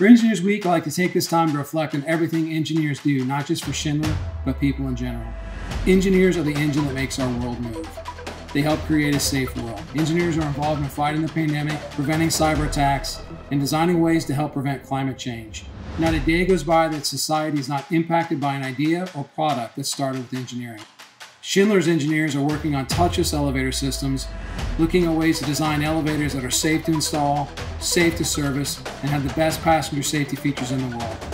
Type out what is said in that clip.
For Engineers Week, I like to take this time to reflect on everything engineers do, not just for Schindler, but people in general. Engineers are the engine that makes our world move. They help create a safe world. Engineers are involved in fighting the pandemic, preventing cyber attacks, and designing ways to help prevent climate change. Not a day goes by that society is not impacted by an idea or product that started with engineering. Schindler's engineers are working on touchless elevator systems, looking at ways to design elevators that are safe to install, safe to service, and have the best passenger safety features in the world.